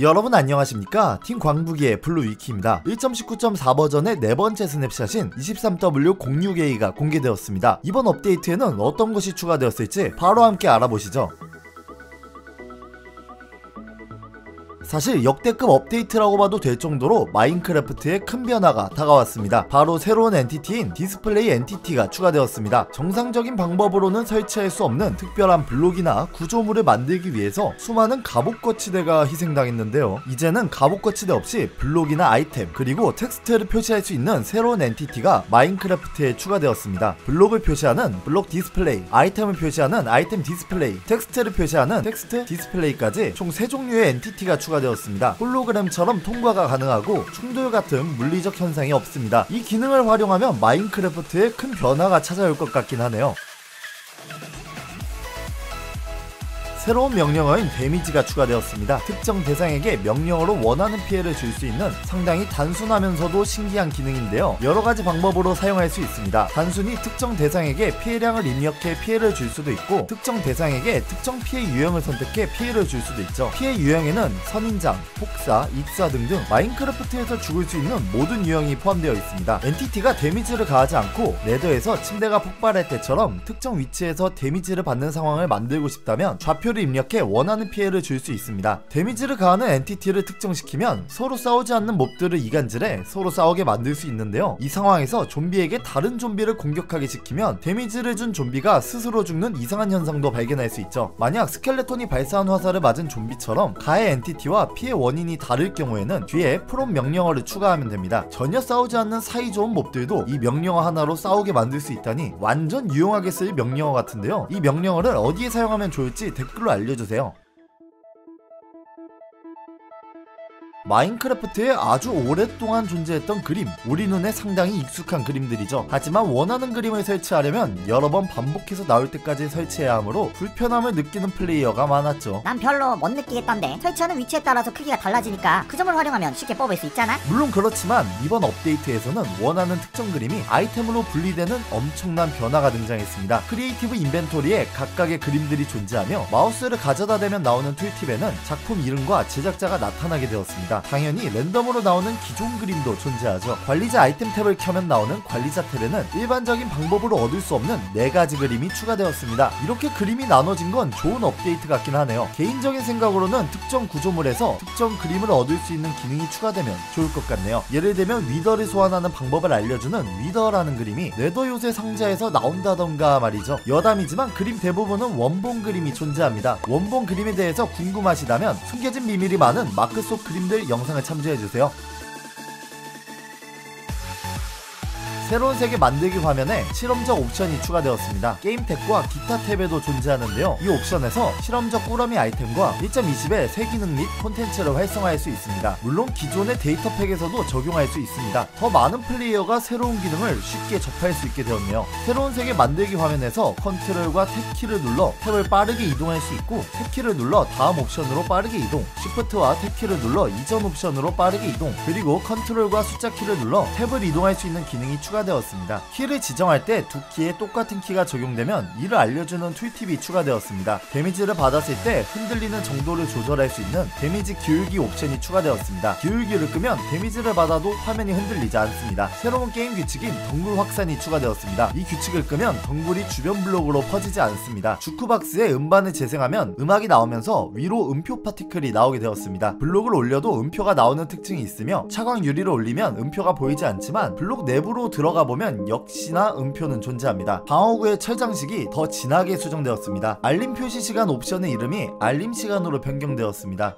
여러분 안녕하십니까? 팀 광북이의 블루위키입니다. 1.19.4 버전의 네 번째 스냅샷인 23W06A가 공개되었습니다. 이번 업데이트에는 어떤 것이 추가되었을지 바로 함께 알아보시죠 사실 역대급 업데이트라고 봐도 될 정도로 마인크래프트에 큰 변화가 다가왔습니다. 바로 새로운 entity인 디스플레이 entity가 추가되었습니다. 정상적인 방법으로는 설치할 수 없는 특별한 블록이나 구조물을 만들기 위해서 수많은 갑옷 거치대가 희생당했는데요. 이제는 갑옷 거치대 없이 블록이나 아이템 그리고 텍스트를 표시할 수 있는 새로운 entity가 마인크래프트에 추가되었습니다. 블록을 표시하는 블록 디스플레이, 아이템을 표시하는 아이템 디스플레이, 텍스트를 표시하는 텍스트 디스플레이까지 총 3종류의 entity가 추가 추가 되었습니다. 홀로그램처럼 통과가 가능하고 충돌 같은 물리적 현상이 없습니다. 이 기능을 활용하면 마인크래프트에 큰 변화가 찾아올 것 같긴 하네요. 새로운 명령어인 데미지가 추가되었습니다. 특정 대상에게 명령어로 원하는 피해를 줄 수 있는 상당히 단순하면서도 신기한 기능인데요. 여러가지 방법으로 사용할 수 있습니다. 단순히 특정 대상에게 피해량을 입력해 피해를 줄 수도 있고 특정 대상에게 특정 피해 유형을 선택해 피해를 줄 수도 있죠. 피해 유형에는 선인장, 폭사, 익사 등등 마인크래프트에서 죽을 수 있는 모든 유형이 포함되어 있습니다. entity가 데미지를 가하지 않고 네더에서 침대가 폭발할 때처럼 특정 위치에서 데미지를 받는 상황을 만들고 싶다면 좌표 데미지를 입력해 원하는 피해를 줄 수 있습니다. 데미지를 가하는 entity를 특정시키면 서로 싸우지 않는 mob들을 이간질해 서로 싸우게 만들 수 있는데요. 이 상황에서 좀비에게 다른 좀비를 공격하게 시키면 데미지를 준 좀비가 스스로 죽는 이상한 현상도 발견할 수 있죠. 만약 스켈레톤이 발사한 화살을 맞은 좀비처럼 가해 entity와 피해 원인이 다를 경우에는 뒤에 from 명령어를 추가하면 됩니다. 전혀 싸우지 않는 사이좋은 mob들도 이 명령어 하나로 싸우게 만들 수 있다니 완전 유용하게 쓸 명령어 같은데요. 이 명령어를 어디에 사용하면 좋을지 댓글 로 알려주세요. 마인크래프트에 아주 오랫동안 존재했던 그림. 우리 눈에 상당히 익숙한 그림들이죠. 하지만 원하는 그림을 설치하려면 여러 번 반복해서 나올 때까지 설치해야 하므로 불편함을 느끼는 플레이어가 많았죠. 난 별로 못 느끼겠던데. 설치하는 위치에 따라서 크기가 달라지니까 그 점을 활용하면 쉽게 뽑을 수 있잖아. 물론 그렇지만 이번 업데이트에서는 원하는 특정 그림이 아이템으로 분리되는 엄청난 변화가 등장했습니다. creative inventory에 각각의 그림들이 존재하며 마우스를 가져다 대면 나오는 tooltip에는 작품 이름과 제작자가 나타나게 되었습니다 있습니다. 당연히 랜덤으로 나오는 기존 그림도 존재하죠. 관리자 아이템 탭을 켜면 나오는 관리자 탭에는 일반적인 방법으로 얻을 수 없는 4가지 그림이 추가되었습니다. 이렇게 그림이 나눠진 건 좋은 업데이트 같긴 하네요. 개인적인 생각으로는 특정 구조물에서 특정 그림을 얻을 수 있는 기능이 추가되면 좋을 것 같네요. 예를 들면 위더를 소환하는 방법을 알려주는 위더라는 그림이 네더 요새 상자에서 나온다던가 말이죠. 여담이지만 그림 대부분은 원본 그림이 존재합니다. 원본 그림에 대해서 궁금하시다면 숨겨진 비밀이 많은 마크 속 그림들 영상을 참조해주세요. 새로운 세계 만들기 화면에 실험적 옵션이 추가되었습니다. 게임 탭과 기타 탭에도 존재하는데요. 이 옵션에서 실험적 꾸러미 아이템과 1.20의 새 기능 및 콘텐츠를 활성화할 수 있습니다. 물론 기존의 데이터 팩에서도 적용할 수 있습니다. 더 많은 플레이어가 새로운 기능을 쉽게 접할 수 있게 되었네요. 새로운 세계 만들기 화면에서 컨트롤과 탭키를 눌러 탭을 빠르게 이동할 수 있고 탭키를 눌러 다음 옵션으로 빠르게 이동 shift와 탭키를 눌러 이전 옵션으로 빠르게 이동 그리고 컨트롤과 숫자 키를 눌러 탭을 이동할 수 있는 기능이 추가 추가되었습니다. 키를 지정할 때 두 키에 똑같은 키가 적용되면 이를 알려주는 tooltip이 추가되었습니다. 데미지를 받았을 때 흔들리는 정도를 조절할 수 있는 데미지 기울기 옵션이 추가되었습니다. 기울기를 끄면 데미지를 받아도 화면이 흔들리지 않습니다. 새로운 게임 규칙인 덩굴 확산이 추가되었습니다. 이 규칙을 끄면 덩굴이 주변 블록으로 퍼지지 않습니다. 주크박스에 음반을 재생하면 음악이 나오면서 위로 음표 particle이 나오게 되었습니다. 블록을 올려도 음표가 나오는 특징이 있으며 차광 유리를 올리면 음표가 보이지 않지만 블록 내부로 들어 들어가 보면 역시나 음표는 존재합니다. 방어구의 철장식이 더 진하게 수정되었습니다. 알림 표시 시간 옵션의 이름이 알림 시간으로 변경되었습니다.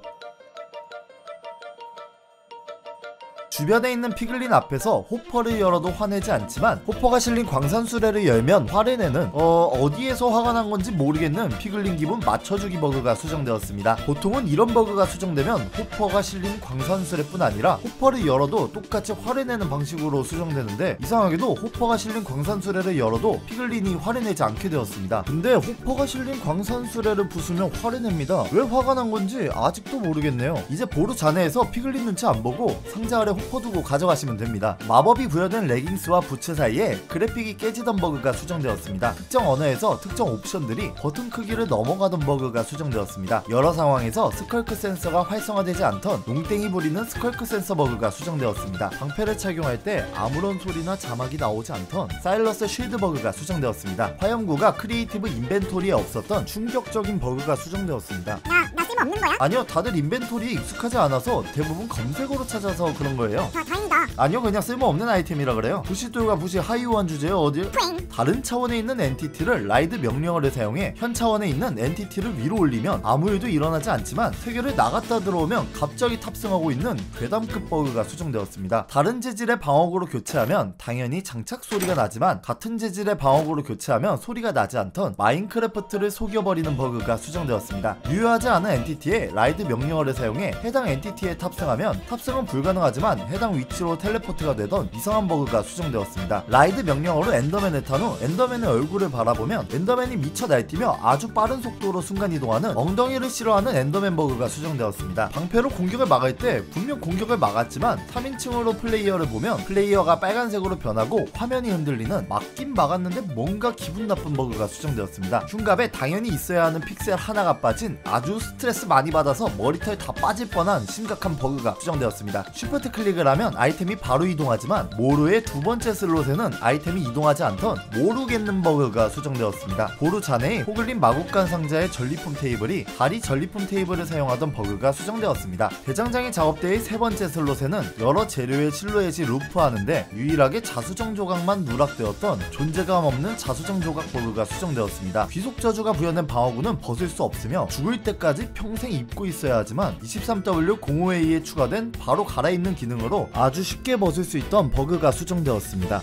주변에 있는 피글린 앞에서 hopper를 열어도 화내지 않지만 hopper가 실린 광산수레를 열면 화를 내는 어 어디에서 화가 난 건지 모르겠는 피글린 기분 맞춰주기 버그가 수정되었습니다. 보통은 이런 버그가 수정되면 hopper가 실린 광산수레뿐 아니라 hopper를 열어도 똑같이 화를 내는 방식으로 수정되는데 이상하게도 hopper가 실린 광산수레를 열어도 피글린이 화를 내지 않게 되었습니다. 근데 hopper가 실린 광산수레를 부수면 화를 냅니다. 왜 화가 난 건지 아직도 모르겠네요. 이제 보루 잔해에서 피글린 눈치 안 보고 상자 아래 hopper 덮어두고 가져가시면 됩니다. 마법이 부여된 레깅스와 부츠 사이에 그래픽이 깨지던 버그가 수정되었습니다. 특정 언어에서 특정 옵션들이 버튼 크기를 넘어가던 버그가 수정되었습니다. 여러 상황에서 sculk 센서가 활성화되지 않던 농땡이 부리는 sculk 센서 버그가 수정되었습니다. 방패를 착용할 때 아무런 소리나 자막이 나오지 않던 silence shield 버그가 수정되었습니다. 화염구가 creative inventory에 없었던 충격적인 버그가 수정되었습니다. 야, 나 쓸모없는 거야? 아니요, 다들 inventory에 익숙하지 않아서 대부분 검색어로 찾아서 그런 거예요. 다 다행이다. 아니요, 그냥 쓸모없는 아이템이라 그래요. 부싯돌과 부시 하위호환 주제에, 어딜? 푸잉. 다른 차원에 있는 entity를 ride 명령어를 사용해 현 차원에 있는 entity를 위로 올리면 아무 일도 일어나지 않지만 세계를 나갔다 들어오면 갑자기 탑승하고 있는 괴담급 버그가 수정되었습니다. 다른 재질의 방어구로 교체하면 당연히 장착 소리가 나지만 같은 재질의 방어구로 교체하면 소리가 나지 않던 마인크래프트를 속여버리는 버그가 수정되었습니다. 유효하지 않은 entity에 ride 명령어를 사용해 해당 entity에 탑승하면 탑승은 불가능하지만 해당 위치로 teleport가 되던 이상한 버그가 수정되었습니다. ride 명령어로 엔더맨을 탄 후 엔더맨의 얼굴을 바라보면 엔더맨이 미쳐 날뛰며 아주 빠른 속도로 순간 이동하는 엉덩이를 싫어하는 엔더맨 버그가 수정되었습니다. 방패로 공격을 막을 때 분명 공격을 막았지만 3인칭으로 플레이어를 보면 플레이어가 빨간색으로 변하고 화면이 흔들리는 막긴 막았는데 뭔가 기분 나쁜 버그가 수정되었습니다. 흉갑에 당연히 있어야 하는 픽셀 하나가 빠진 아주 스트레스 많이 받아서 머리털 다 빠질 뻔한 심각한 버그가 수정되었습니다. shift 클릭을 하면 아이템이 바로 이동하지만 모루의 두 번째 슬롯에는 아이템이 이동하지 않던 모르겠는 버그가 수정되었습니다. 보루 잔해의 호글린 마구간 상자의 전리품 테이블이 다리 전리품 테이블을 사용하던 버그가 수정되었습니다. 대장장이 작업대의 세 번째 슬롯에는 여러 재료의 실루엣이 loop하는데 유일하게 자수정 조각만 누락되었던 존재감 없는 자수정 조각 버그가 수정되었습니다. 귀속 저주가 부여된 방어구는 벗을 수 없으며 죽을 때까지 평생 입고 있어야 하지만 23W05A에 추가된 바로 갈아입는 기능으로 아주 쉽게 벗을 수 있던 버그가 수정되었습니다.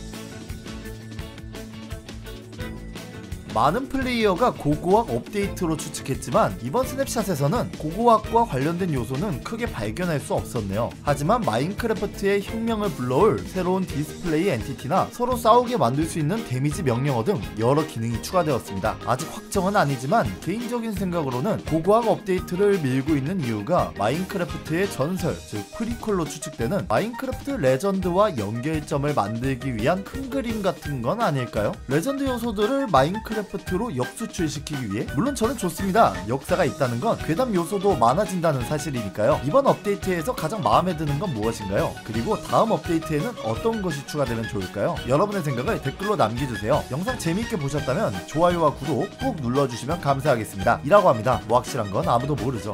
많은 플레이어가 고고학 업데이트로 추측했지만 이번 snapshot에서는 고고학과 관련된 요소는 크게 발견할 수 없었네요. 하지만 마인크래프트의 혁명을 불러올 새로운 디스플레이 entity나 서로 싸우게 만들 수 있는 데미지 명령어 등 여러 기능이 추가되었습니다. 아직 확정은 아니지만 개인적인 생각으로는 고고학 업데이트를 밀고 있는 이유가 마인크래프트의 전설, 즉 프리퀄로 추측되는 마인크래프트 레전드와 연결점을 만들기 위한 큰 그림 같은 건 아닐까요? 레전드 요소들을 마인크래 프트로 역수출시키기 위해 물론 저는 좋습니다. 역사가 있다는 건 괴담 요소도 많아진다는 사실이니까요. 이번 업데이트에서 가장 마음에 드는 건 무엇인가요? 그리고 다음 업데이트에는 어떤 것이 추가되면 좋을까요? 여러분의 생각을 댓글로 남겨주세요. 영상 재미있게 보셨다면 좋아요와 구독 꾹 눌러주시면 감사하겠습니다. 이라고 합니다. 뭐 확실한 건 아무도 모르죠.